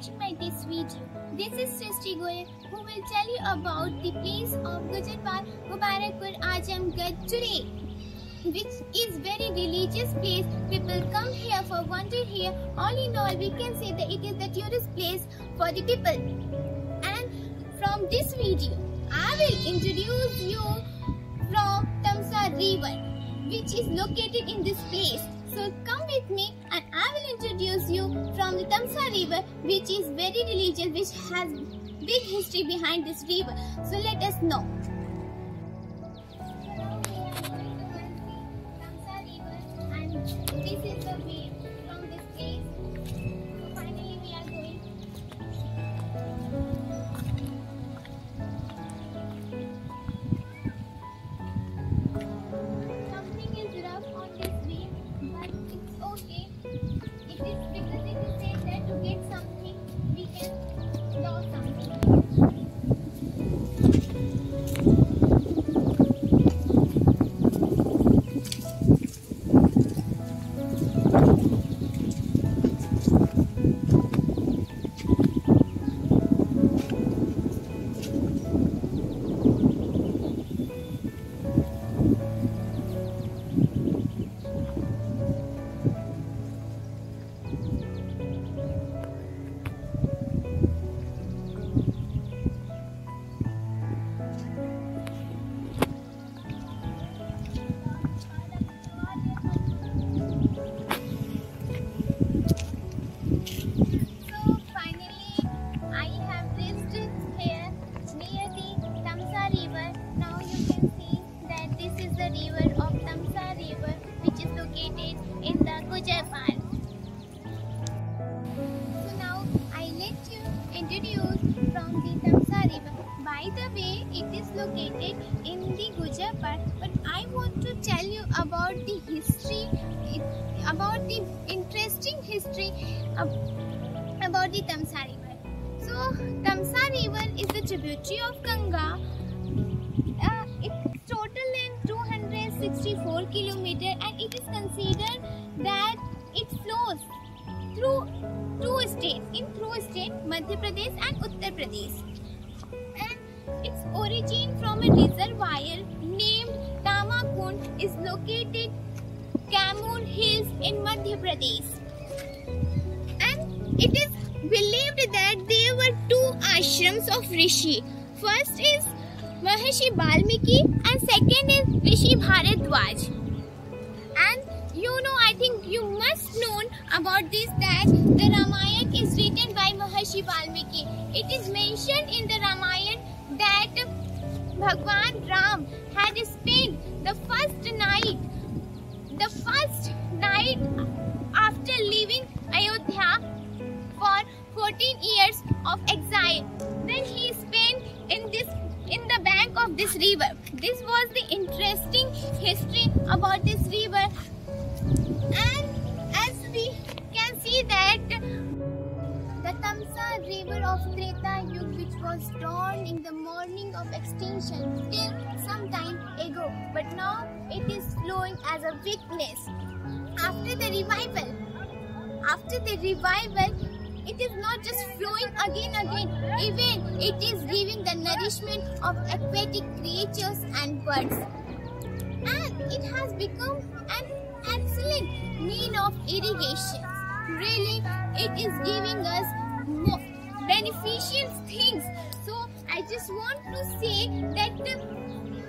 This video. This is Srishti Goyal who will tell you about the place of Gujarpar Mubarakpur Ajamgarh today which is very religious place. People come here for wonder here. All in all, we can say that it is the tourist place for the people. And from this video, I will introduce you from Tamsa River, which is located in this place. So come with me and I will introduce you from the Tamsa River, which is very religious, which has big history behind this river. So let us know. About the history, about the interesting history about the Tamsa River. So, Tamsa River is a tributary of Ganga. Uh, its total length 264 kilometer, and it is considered that it flows through two states, in through state Madhya Pradesh and Uttar Pradesh. And its origin from a reservoir Tamakund is located Kaimur Hills in Madhya Pradesh and it is believed that there were two ashrams of Rishi. First is Maharshi Balmiki and second is Rishi Bharadwaj. And you know, I think you must know about this that the Ramayana is written by Maharshi Balmiki. It is mentioned in the Ramayana that Bhagwan Ram had spent the first night, the first night after leaving Ayodhya for 14 years of exile. Then he spent in this in the bank of this river. This was the interesting history about this river. And as we can see that the Tamsa river of Treta Yuga which was drawn in the morning of extinction but now it is flowing as a weakness. After the revival after the revival it is not just flowing again again. Even it is giving the nourishment of aquatic creatures and birds. And it has become an excellent mean of irrigation. Really it is giving us more beneficial things. So i just want to say that uh,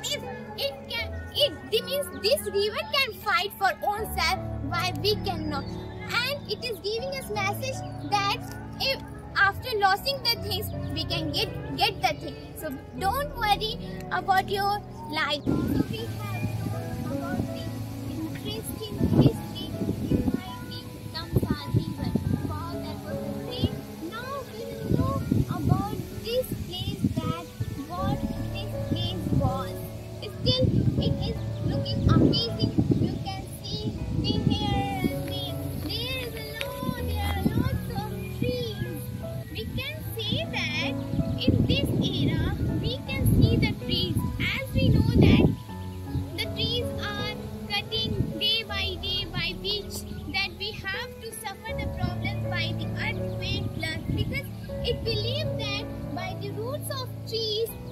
if it can it means this river can fight for own self why we cannot. And it is giving us message that if after losing the things we can get get the thing. So don't worry about your life. So we have about the interesting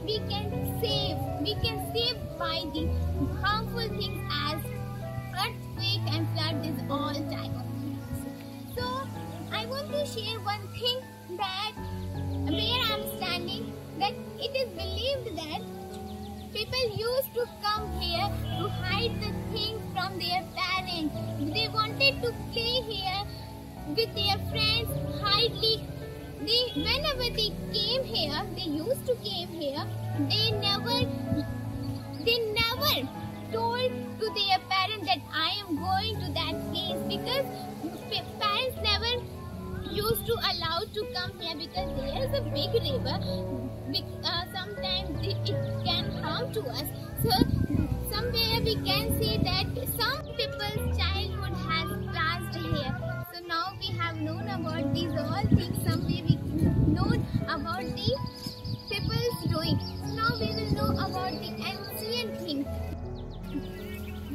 we can save. We can save by the harmful things as earthquake and flood is all type of things. So I want to share one thing that where I'm standing that it is believed that people used to come here to hide the things from their parents. They wanted to play here with their friends, hide leak they, whenever they came here, they used to came here. They never, they never told to their parents that I am going to that place because parents never used to allow to come here because there is a big river. Uh, sometimes it, can harm to us. So somewhere we can say that some people's childhood has passed here. Now we have known about these all things. Somewhere we know about the people's doing. Now we will know about the ancient things.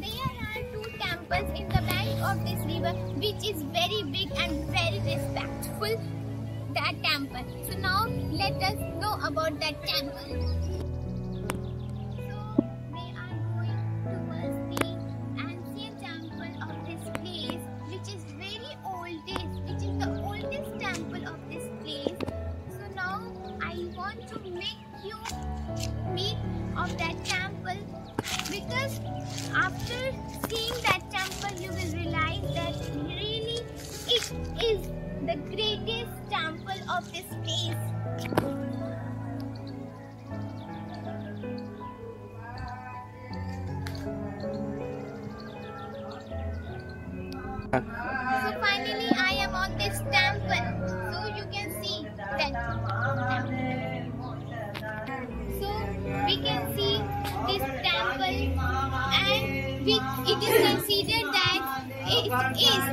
There are two temples in the bank of this river which is very big and very respectful that temple. So now let us know about that temple. So finally I am on this temple. So you can see that temple we can see this temple and we, it is considered that it is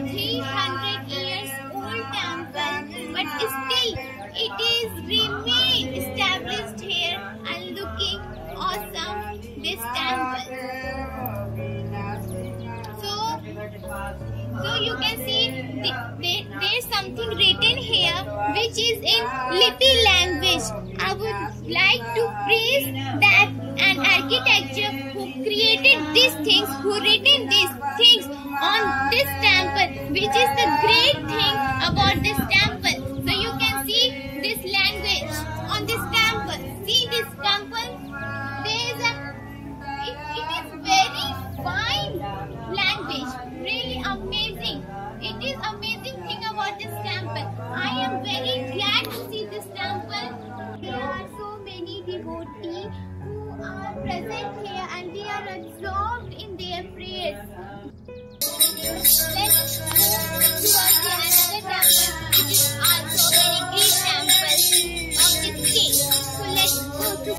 that an architecture who created these things, who written these things on this temple, which is the great thing about this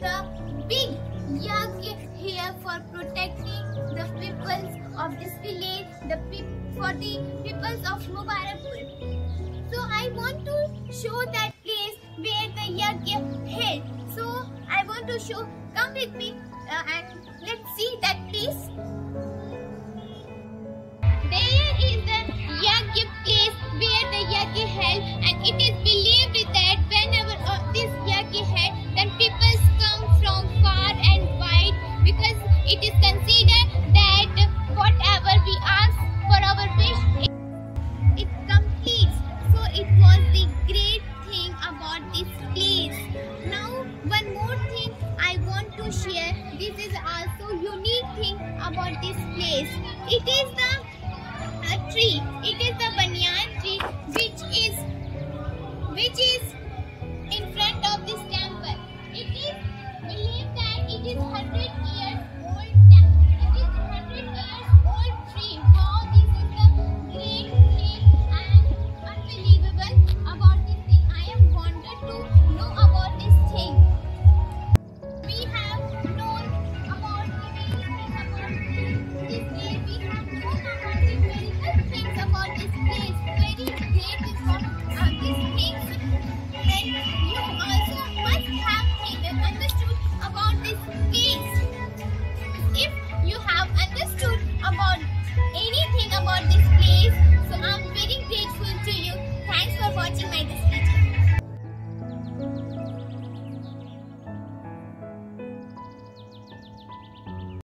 the big yajna here for protecting the peoples of this village, the for the peoples of Mubarakpur. So I want to show that place where the yajna held. So I want to show, come with me uh, and let's see that place. Share. This is also unique thing about this place. It is the a tree. It is the banyan